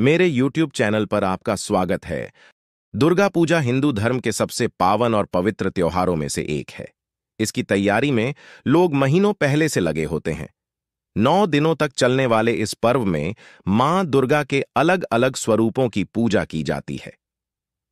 मेरे YouTube channel पर आपका स्वागत है। दुर्गा पूजा हिंदू धर्म के सबसे पावन और पवित्र त्योहारों में से एक है। इसकी तैयारी में लोग महीनों पहले से लगे होते हैं। नौ दिनों तक चलने वाले इस पर्व में माँ दुर्गा के अलग अलग स्वरूपों की पूजा की जाती है।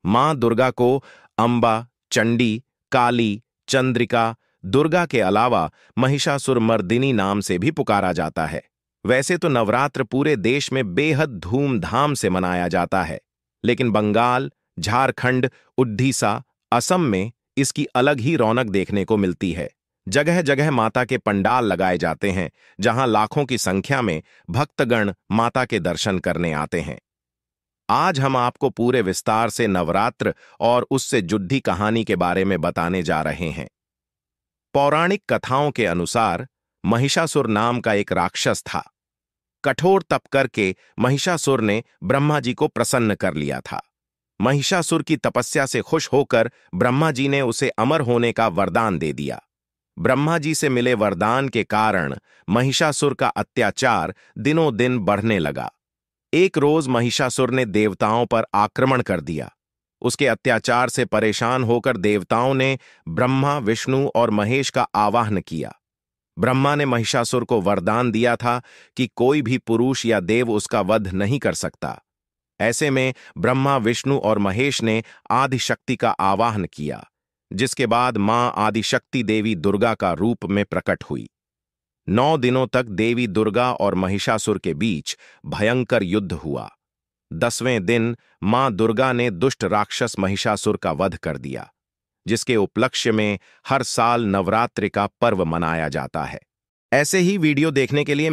माँ दुर्गा को अंबा, चंडी, काली, चंद्रिका, दुर्गा के अलावा महिषासुर मर्दिनी नाम से भी पुकारा जाता है। वैसे तो नवरात्र पूरे देश में बेहद धूमधाम से मनाया जाता है, लेकिन बंगाल, झारखंड उड्डीसा असम में इसकी अलग ही रौनक देखने को मिलती है। जगह जगह माता के पंडाल लगाए जाते हैं, जहाँ लाखों की संख्या में भक्तगण माता के दर्शन करने आते हैं। आज हम आपको पूरे विस्तार से नवरात्र और उससे जुड्डी कहानी के बारे में बताने जा रहे हैं। पौराणिक कथाओं के अनुसार महिषासुर नाम का एक राक्षस था। कठोर तप करके महिषासुर ने ब्रह्मा जी को प्रसन्न कर लिया था। महिषासुर की तपस्या से खुश होकर ब्रह्मा जी ने उसे अमर होने का वरदान दे दिया। ब्रह्मा जी से मिले वरदान के कारण महिषासुर का अत्याचार दिनों दिन बढ़ने लगा। एक रोज महिषासुर ने देवताओं पर आक्रमण कर दिया। उसके अत्याचार से परेशान होकर देवताओं ने ब्रह्मा, विष्णु और महेश का आवाहन किया। ब्रह्मा ने महिषासुर को वरदान दिया था कि कोई भी पुरुष या देव उसका वध नहीं कर सकता। ऐसे में ब्रह्मा, विष्णु और महेश ने आदिशक्ति का आवाहन किया, जिसके बाद माँ आदिशक्ति देवी दुर्गा का रूप में प्रकट हुई। नौ दिनों तक देवी दुर्गा और महिषासुर के बीच भयंकर युद्ध हुआ। दसवें दिन माँ दुर्गा ने दुष्ट राक्षस महिषासुर का वध कर दिया। जिसके उपलक्ष्य में हर साल नवरात्रि का पर्व मनाया जाता है। ऐसे ही वीडियो देखने के लिए